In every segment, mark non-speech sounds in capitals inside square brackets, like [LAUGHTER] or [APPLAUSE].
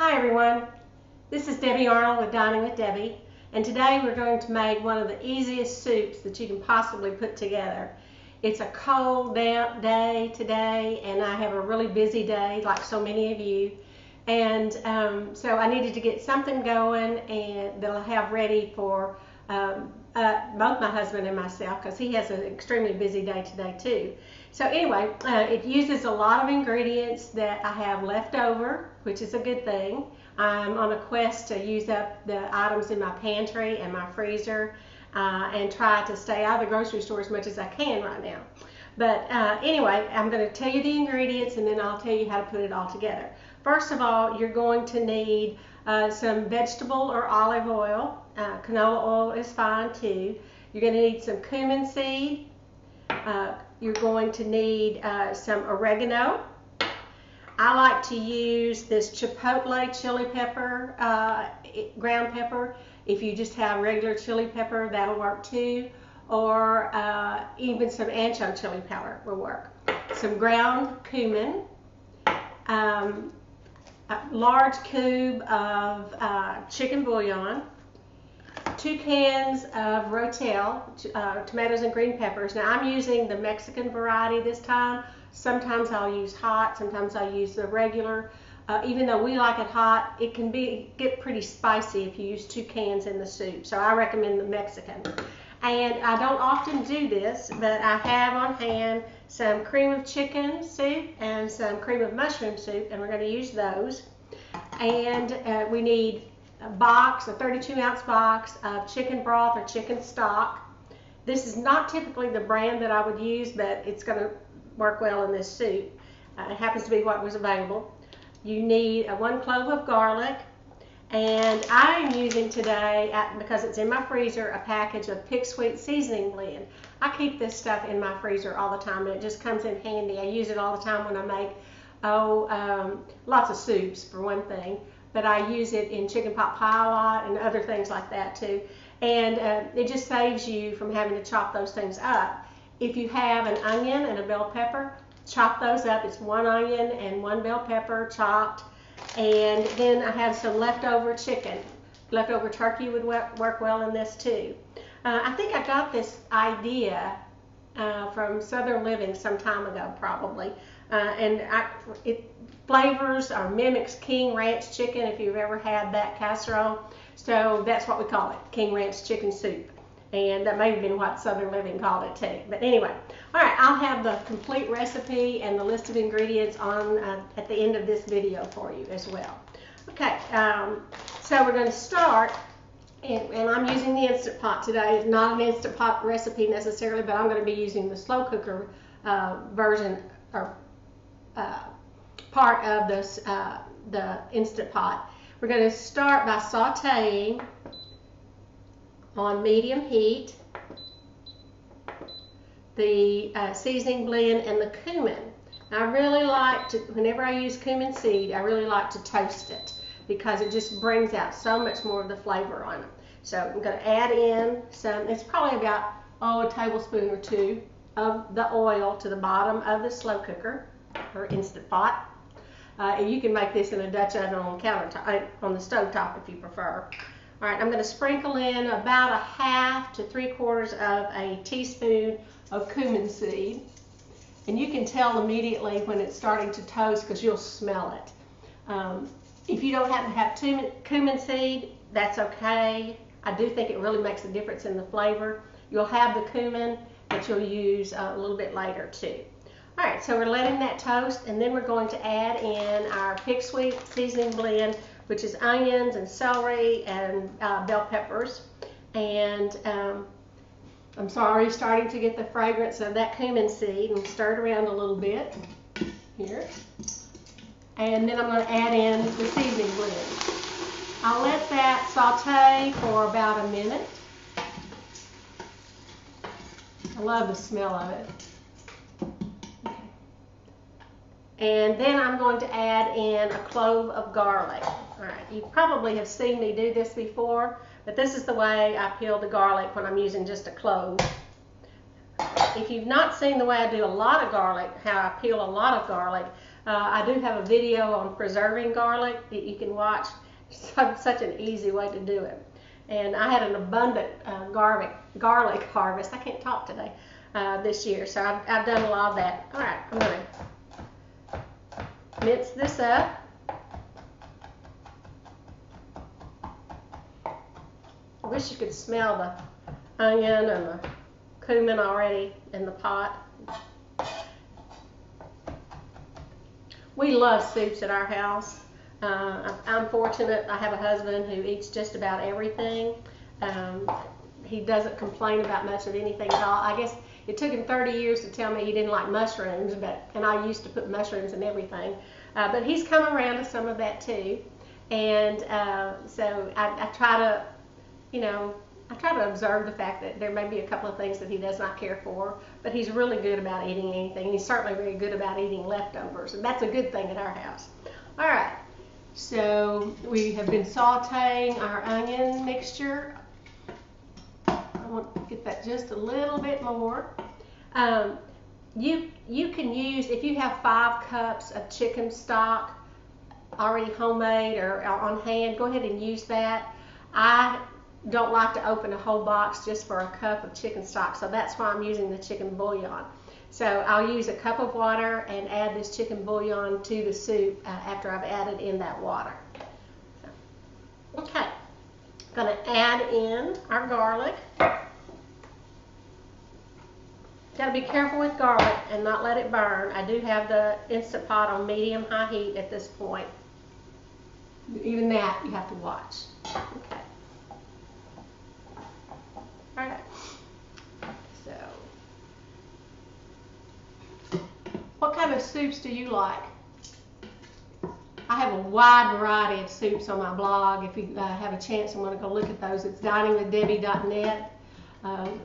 Hi everyone, this is Debbie Arnold with Dining with Debbie and today we're going to make one of the easiest soups that you can possibly put together. It's a cold damp day today and I have a really busy day like so many of you and um, so I needed to get something going and that I'll have ready for um, uh, both my husband and myself because he has an extremely busy day today too. So anyway, uh, it uses a lot of ingredients that I have left over, which is a good thing. I'm on a quest to use up the items in my pantry and my freezer uh, and try to stay out of the grocery store as much as I can right now. But uh, anyway, I'm going to tell you the ingredients and then I'll tell you how to put it all together. First of all, you're going to need uh, some vegetable or olive oil. Uh, canola oil is fine too. You're going to need some cumin seed. Uh, you're going to need uh, some oregano. I like to use this chipotle chili pepper, uh, ground pepper. If you just have regular chili pepper, that'll work too. Or uh, even some ancho chili powder will work. Some ground cumin. Um, a large cube of uh, chicken bouillon, two cans of Rotel, uh, tomatoes and green peppers. Now I'm using the Mexican variety this time. Sometimes I'll use hot, sometimes I'll use the regular. Uh, even though we like it hot, it can be get pretty spicy if you use two cans in the soup. So I recommend the Mexican. And I don't often do this, but I have on hand some cream of chicken soup and some cream of mushroom soup, and we're going to use those. And uh, we need a box, a 32 ounce box of chicken broth or chicken stock. This is not typically the brand that I would use, but it's going to work well in this soup. Uh, it happens to be what was available. You need a one clove of garlic, and I am using today, because it's in my freezer, a package of Pictsweet seasoning blend. I keep this stuff in my freezer all the time and it just comes in handy. I use it all the time when I make, oh, um, lots of soups for one thing, but I use it in chicken pot pie a lot and other things like that too. And uh, it just saves you from having to chop those things up. If you have an onion and a bell pepper, chop those up. It's one onion and one bell pepper chopped and then I have some leftover chicken. Leftover turkey would work well in this too. Uh, I think I got this idea uh, from Southern Living some time ago, probably. Uh, and I, it flavors or mimics King Ranch chicken if you've ever had that casserole. So that's what we call it, King Ranch chicken soup and that may have been what Southern Living called it too. But anyway, all right, I'll have the complete recipe and the list of ingredients on uh, at the end of this video for you as well. Okay, um, so we're going to start, and, and, I'm using the Instant Pot today. It's not an Instant Pot recipe necessarily, but I'm going to be using the slow cooker uh, version or uh, part of this uh, the Instant Pot. We're going to start by sauteing on medium heat the uh, seasoning blend and the cumin. I really like to, whenever I use cumin seed, I really like to toast it because it just brings out so much more of the flavor on it. So I'm going to add in some, it's probably about, oh, a tablespoon or two of the oil to the bottom of the slow cooker or Instant Pot. Uh, and you can make this in a Dutch oven on the countertop, uh, on the stove top if you prefer. All right, I'm going to sprinkle in about a half to three quarters of a teaspoon of cumin seed. And you can tell immediately when it's starting to toast because you'll smell it. Um, if you don't happen to have cumin seed, that's okay. I do think it really makes a difference in the flavor. You'll have the cumin that you'll use uh, a little bit later too. All right, so we're letting that toast and then we're going to add in our Pictsweet seasoning blend which is onions and celery and uh, bell peppers. And um, I'm sorry, starting to get the fragrance of that cumin seed and stir it around a little bit here. And then I'm going to add in the seasoning blend. I'll let that saute for about a minute. I love the smell of it. And then I'm going to add in a clove of garlic. All right, you probably have seen me do this before, but this is the way I peel the garlic when I'm using just a clove. If you've not seen the way I do a lot of garlic, how I peel a lot of garlic, uh, I do have a video on preserving garlic that you can watch. [LAUGHS] It's such an easy way to do it. And I had an abundant uh, garlic garlic harvest. I can't talk today uh, this year, so I've, I've done a lot of that. All right, I'm gonna mince this up. I wish you could smell the onion and the cumin already in the pot. We love soups at our house. Uh, I'm fortunate. I have a husband who eats just about everything. Um, he doesn't complain about much of anything at all. I guess it took him 30 years to tell me he didn't like mushrooms, but and I used to put mushrooms in everything. Uh, but he's come around to some of that too, and uh, so I, I try to, you know, I try to observe the fact that there may be a couple of things that he does not care for, but he's really good about eating anything. He's certainly very good about eating leftovers, and that's a good thing at our house. All right, so we have been sauteing our onion mixture. I want to get that just a little bit more. Um, you you can use if you have five cups of chicken stock already homemade or on hand. Go ahead and use that. I don't like to open a whole box just for a cup of chicken stock, so that's why I'm using the chicken bouillon. So I'll use a cup of water and add this chicken bouillon to the soup uh, after I've added in that water. So, okay, going to add in our garlic. Got to be careful with garlic and not let it burn. I do have the Instant Pot on medium high heat at this point. Even that you have to watch. Okay. All right. So, What kind of soups do you like? I have a wide variety of soups on my blog. If you uh, have a chance and want to go look at those, it's diningwithdebbie.net. Um,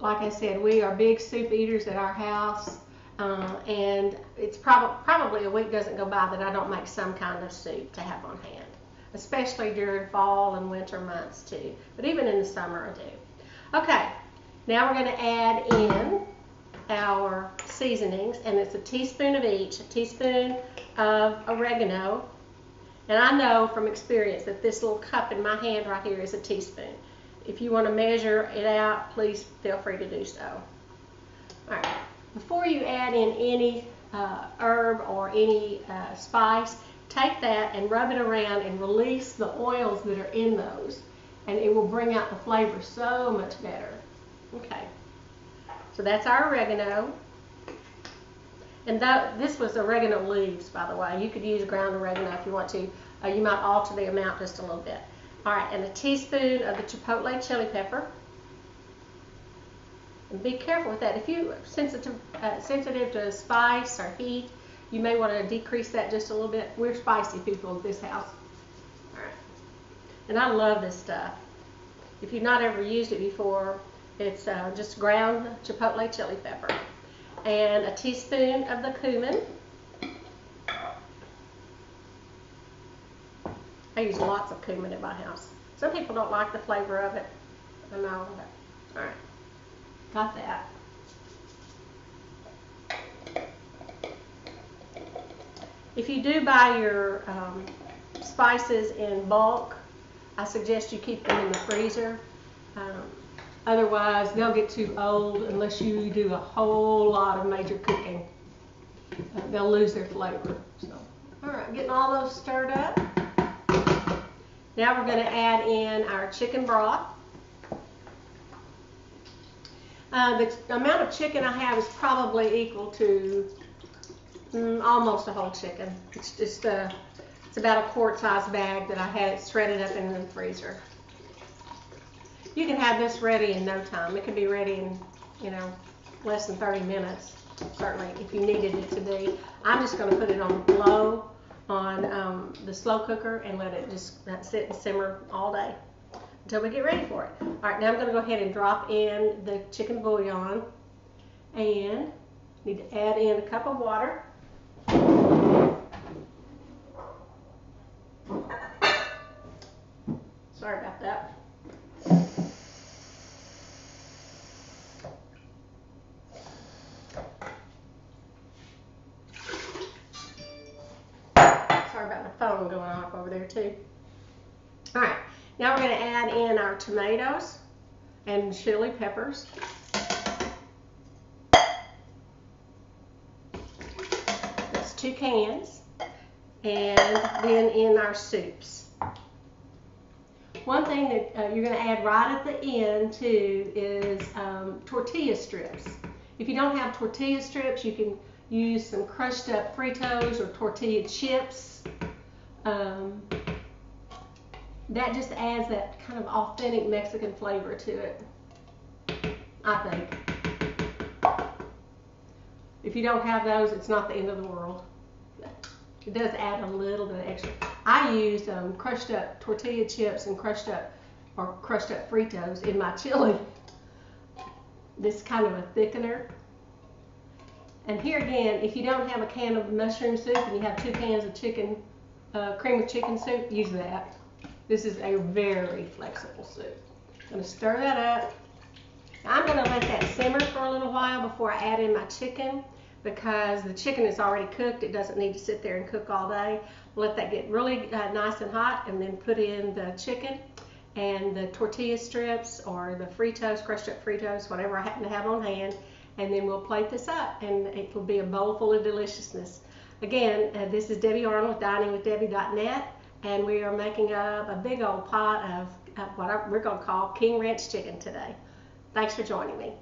like I said, we are big soup eaters at our house, uh, and it's prob- probably a week doesn't go by that I don't make some kind of soup to have on hand, especially during fall and winter months too. But even in the summer, I do. Okay, now we're going to add in our seasonings, and it's a teaspoon of each, a teaspoon of oregano. And I know from experience that this little cup in my hand right here is a teaspoon. If you want to measure it out, please feel free to do so. All right, before you add in any uh, herb or any uh, spice, take that and rub it around and release the oils that are in those, and it will bring out the flavor so much better. Okay. So that's our oregano. And that, this was oregano leaves, by the way. You could use ground oregano if you want to. Uh, you might alter the amount just a little bit. All right, and a teaspoon of the chipotle chili pepper. And be careful with that. If you're sensitive, uh, sensitive to spice or heat, you may want to decrease that just a little bit. We're spicy people at this house. All right. And I love this stuff. If you've not ever used it before, it's uh, just ground chipotle chili pepper and a teaspoon of the cumin. I use lots of cumin at my house. Some people don't like the flavor of it. I know. All right, got that. If you do buy your um, spices in bulk, I suggest you keep them in the freezer. Um, Otherwise, they'll get too old unless you do a whole lot of major cooking. Uh, they'll lose their flavor. So, all right, getting all those stirred up. Now we're going to add in our chicken broth. Uh, the amount of chicken I have is probably equal to mm, almost a whole chicken. It's just a, uh, it's about a quart size bag that I had shredded up in the freezer. You can have this ready in no time. It can be ready in, you know, less than 30 minutes, certainly, if you needed it to be. I'm just going to put it on the low on um, the slow cooker and let it just sit and simmer all day until we get ready for it. All right, now I'm going to go ahead and drop in the chicken bouillon and need to add in a cup of water. Sorry about that. Phone going off over there too. All right, now we're going to add in our tomatoes and chili peppers. That's two cans. And then in our soups. One thing that uh, you're going to add right at the end too is um, tortilla strips. If you don't have tortilla strips, you can use some crushed up Fritos or tortilla chips. Um, that just adds that kind of authentic Mexican flavor to it, I think. If you don't have those, it's not the end of the world. It does add a little bit of extra. I used um, crushed up tortilla chips and crushed up or crushed up Fritos in my [LAUGHS] chili. This is kind of a thickener. And here again, if you don't have a can of mushroom soup and you have two cans of chicken, uh, cream of chicken soup, use that. This is a very flexible soup. I'm going to stir that up. I'm going to let that simmer for a little while before I add in my chicken because the chicken is already cooked. It doesn't need to sit there and cook all day. Let that get really uh, nice and hot and then put in the chicken and the tortilla strips or the Fritos, crushed up Fritos, whatever I happen to have on hand. And then we'll plate this up and it will be a bowl full of deliciousness. Again, uh, this is Debbie Arnold with diningwithdebbie.net and we are making up a big old pot of, of what I, we're going to call King Ranch chicken today. Thanks for joining me.